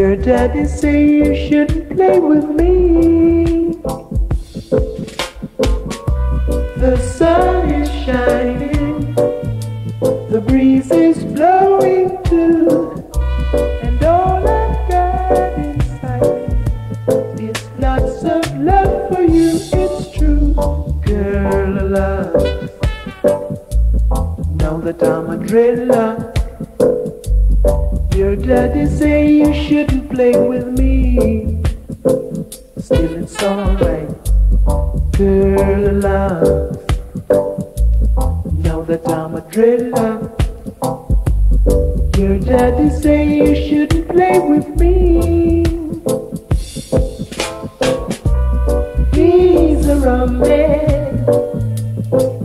Your daddy say you shouldn't play with me. The sun is shining, the breeze is blowing too, and all I've got inside is lots of love for you. It's true, Curly Locks. Now that I'm a dreadlock, your daddy say you shouldn't play with me. Still, it's alright girl alive. Now that I'm a dreadlock, your daddy say you shouldn't play with me. He's a rum man,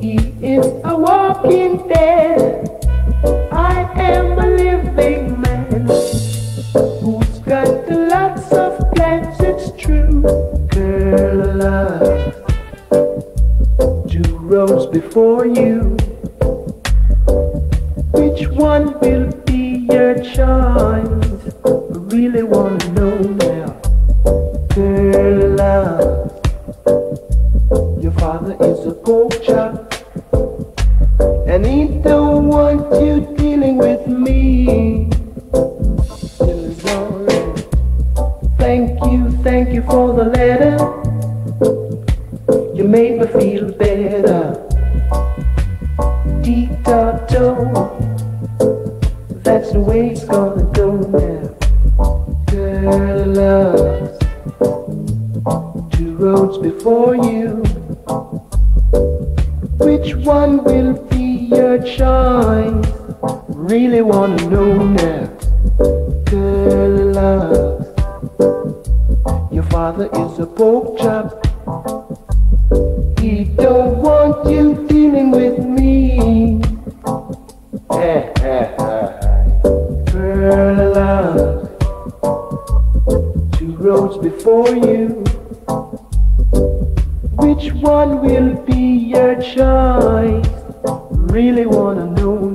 he two roads before you. Which one will be your choice? I really wanna know now. Curly Locks. Your father is a pork chop, and he don't want you dealing with me. Thank you, thank you for the letter. Made me feel better. Deep toe, that's the way it's gonna go now. Curly Locks, two roads before you. Which one will be your choice? Really wanna know now. Curly Locks, your father is a pork chop. He don't want you dealing with me. Curly Locks, two roads before you. Which one will be your choice? Really wanna know